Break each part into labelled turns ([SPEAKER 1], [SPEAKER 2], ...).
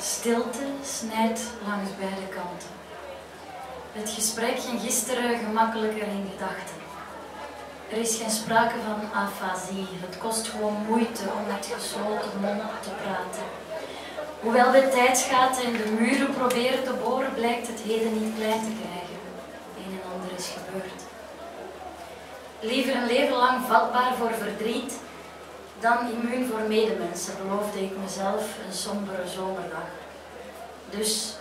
[SPEAKER 1] stilte snijdt langs beide kanten. Het gesprek ging gisteren gemakkelijker in gedachten. Er is geen sprake van afasie. Het kost gewoon moeite om met gesloten mond te praten. Hoewel we tijdsgaten in de muren proberen te boren, blijkt het heden niet klein te krijgen. Een en ander is gebeurd. Liever een leven lang vatbaar voor verdriet dan immuun voor medemensen, beloofde ik mezelf een sombere zomerdag. Dus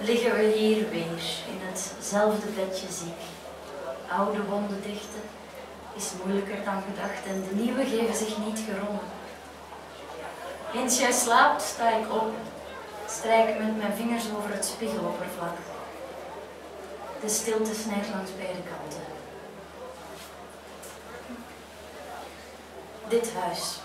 [SPEAKER 1] liggen we hier weer in hetzelfde bedje ziek. Oude wonden dichten is moeilijker dan gedacht en de nieuwe geven zich niet geronnen. Eens jij slaapt, sta ik op, strijk met mijn vingers over het spiegeloppervlak. De stilte snijdt langs beide kanten. Dit huis.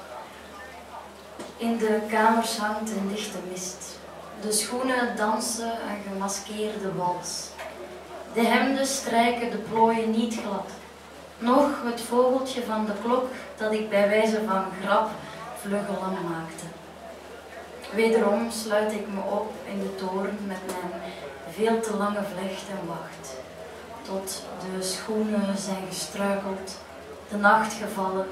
[SPEAKER 1] In de kamers hangt een dichte mist. De schoenen dansen een gemaskeerde wals. De hemden strijken de plooien niet glad. Nog het vogeltje van de klok dat ik bij wijze van grap vluggelam maakte. Wederom sluit ik me op in de toren met mijn veel te lange vlecht en wacht. Tot de schoenen zijn gestruikeld, de nacht gevallen,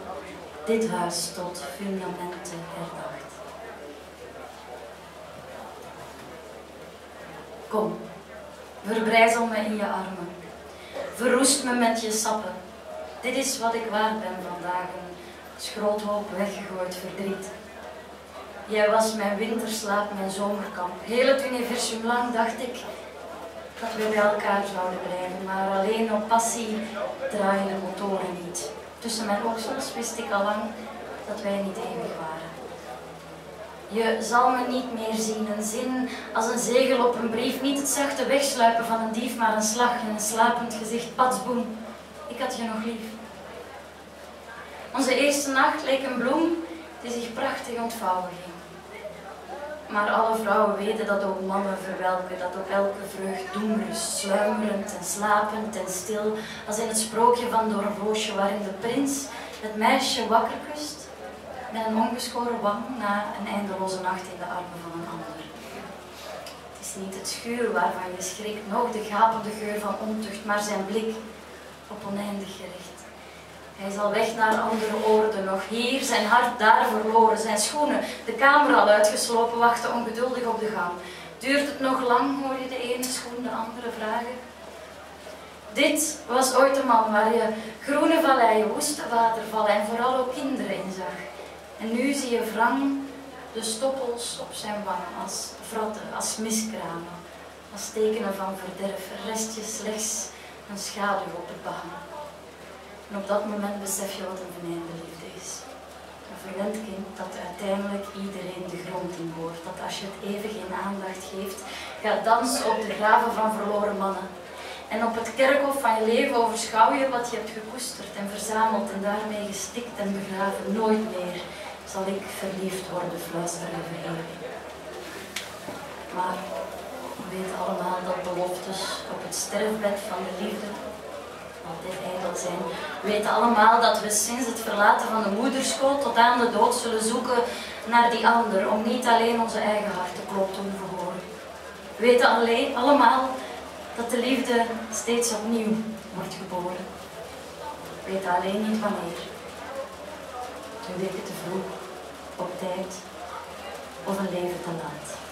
[SPEAKER 1] dit huis tot fundamenten herdacht. Kom, verbrijzel me in je armen. Verroest me met je sappen. Dit is wat ik waard ben vandaag, een schroothoop weggegooid verdriet. Jij was mijn winterslaap, mijn zomerkamp. Heel het universum lang dacht ik dat we bij elkaar zouden blijven, maar alleen op passie draaien de motoren niet. Tussen mijn oksels wist ik al lang dat wij niet eeuwig waren. Je zal me niet meer zien, een zin als een zegel op een brief, niet het zachte wegsluipen van een dief, maar een slag in een slapend gezicht, patsboem. Ik had je nog lief. Onze eerste nacht leek een bloem die zich prachtig ontvouwen ging. Maar alle vrouwen weten dat ook mannen verwelken, dat ook elke vreugd doenrust, sluimerend en slapend en stil, als in het sprookje van Dornroosje, waarin de prins het meisje wakker kust met een ongeschoren wang na een eindeloze nacht in de armen van een ander. Het is niet het schuur waarvan je schrikt, nog de gapende geur van ontucht, maar zijn blik op oneindig gericht. Hij is al weg naar andere oorden, nog hier, zijn hart daar verloren, zijn schoenen, de kamer al uitgeslopen, wachten ongeduldig op de gang. Duurt het nog lang, hoor je de ene schoen de andere vragen. Dit was ooit de man waar je groene valleien, woeste watervallen en vooral ook kinderen in zag. En nu zie je wrang de stoppels op zijn wang als vratten, als miskramen, als tekenen van verderf, restjes slechts een schaduw op het behang. En op dat moment besef je wat een venijnde liefde is. Een verwend kind dat uiteindelijk iedereen de grond in hoort. Dat als je het even geen aandacht geeft, gaat dansen op de graven van verloren mannen. En op het kerkhof van je leven overschouw je wat je hebt gekoesterd en verzameld en daarmee gestikt en begraven. Nooit meer zal ik verliefd worden, fluisterde verheven. Maar we weten allemaal dat beloftes op het sterfbed van de liefde altijd ijdel zijn. We weten allemaal dat we sinds het verlaten van de moederschool tot aan de dood zullen zoeken naar die ander, om niet alleen onze eigen hartenklop te hoeven horen. We weten alleen, allemaal dat de liefde steeds opnieuw wordt geboren. We weten alleen niet wanneer. Een weken te vroeg, op tijd of een leven te laat.